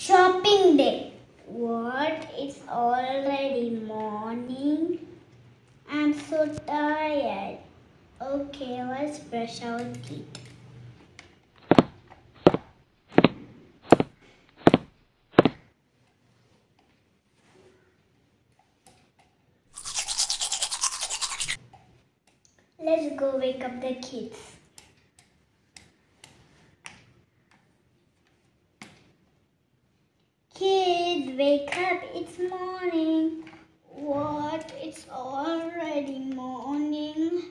Shopping day. What? It's already morning. I'm so tired. Okay, let's brush our teeth. Let's go wake up the kids. Kids, wake up. It's morning. What? It's already morning.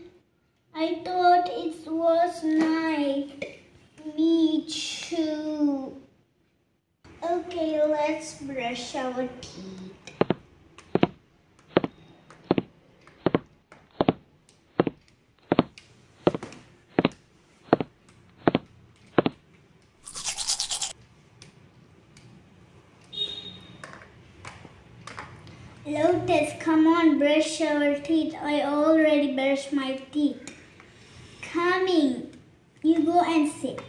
I thought it was night. Me too. Okay, let's brush our teeth. Lotus, come on, brush our teeth. I already brushed my teeth. Coming. You go and sit.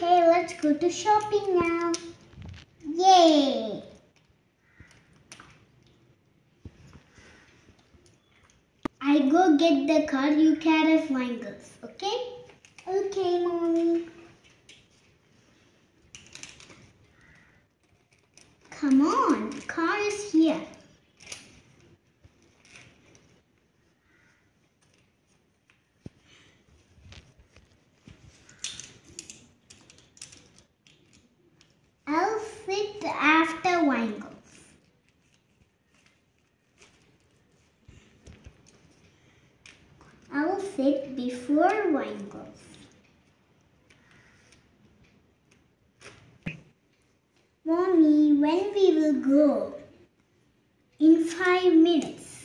Okay, let's go to shopping now. Yay! I go get the car, you carry Wangles, okay? Okay, mommy. Come on, car is here. Sit after Wangles. I'll sit before Wangles. Mommy, when we will go? In five minutes.